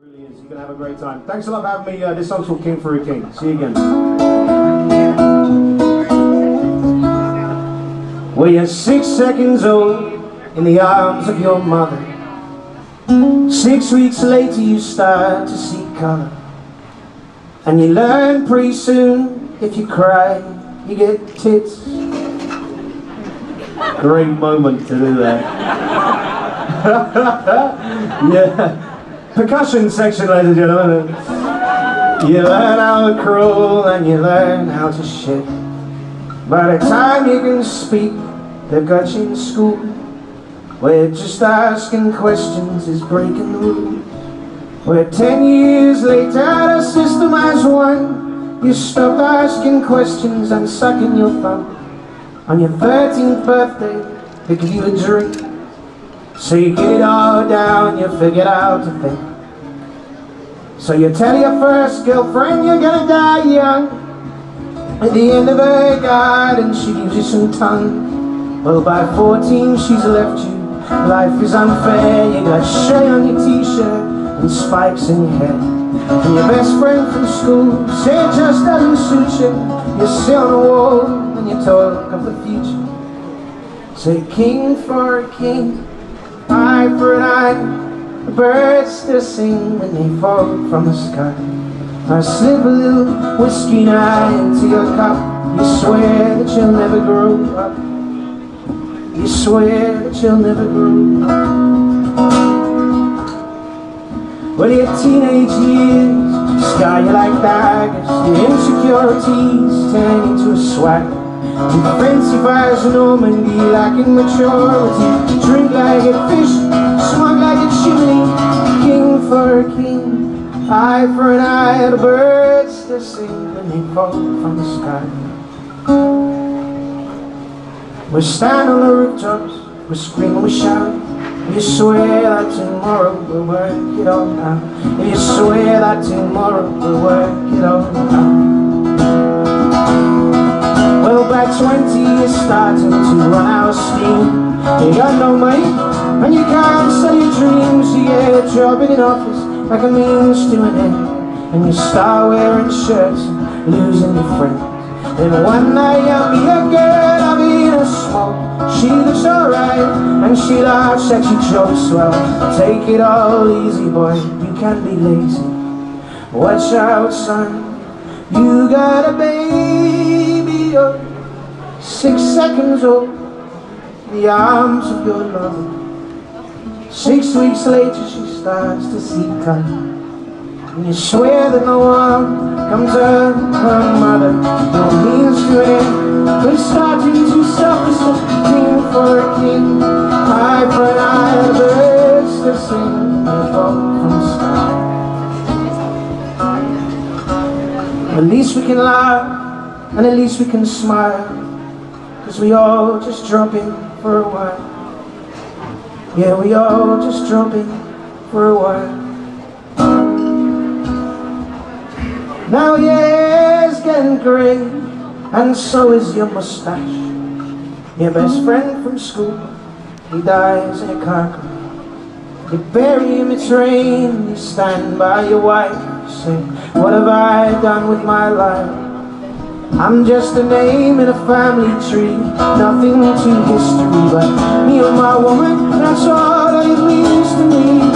really is. You're to have a great time. Thanks a lot for having me. Uh, this song's called King for a King. See you again. Well, you're six seconds old in the arms of your mother. Six weeks later you start to see colour. And you learn pretty soon, if you cry, you get tits. Great moment to do that. yeah. Percussion section, ladies and gentlemen. You learn how to crawl and you learn how to shit. By the time you can speak, they've got you in school. Where just asking questions is breaking the rules. Where ten years later the system has won. You stopped asking questions and sucking your thumb. On your 13th birthday, they give you a drink. So you get it all down, you figure out to think. So you tell your first girlfriend you're gonna die young. At the end of her garden, she gives you some tongue. Well, by 14, she's left you. Life is unfair, you got shade on your t-shirt and spikes in your hair. And your best friend from school said it just doesn't suit you. You sit on a wall and you talk of the future. Say king for a king, eye for an eye. The birds still sing when they fall from the sky. I slip a little whiskey now into your cup. You swear that you'll never grow up. You swear that you'll never grow up. Well, your teenage years scar you like daggers. Your insecurities turn into a swag. And fancy fires Normandy lacking maturity. Drink like a fish, smoke like a chimney. King for a king, eye for an eye. The birds that sing when they fall from the sky. We stand on the rooftops, we scream we shout. You swear that tomorrow we'll work it all out. If you swear that tomorrow we'll work starting to run out of steam. You got no money and you can't sell your dreams. You get a job in an office like a means to an end. And you start wearing shirts and losing your friends. Then one night you'll meet a girl, I'll be a smoke. She looks alright, and she laughs at your jokes. Well, take it all easy, boy, you can be lazy. Watch out, son, you got a baby, oh, six seconds in the arms of your lover. Six weeks later, she starts to see color. And you swear that no one comes her, her mother No means to it But starting to suffer king for a king Eye for an eye, birds that sing They fall from the sky At least we can laugh And at least we can smile Cause we all just in for a while. Yeah, we all just in for a while. Now your hair's getting grey And so is your mustache. Your best friend from school He dies in a car crash. You bury him in train You stand by your wife You say, what have I done with my life? I'm just a name in a family tree. Nothing to history But me and my woman That's all that it means to me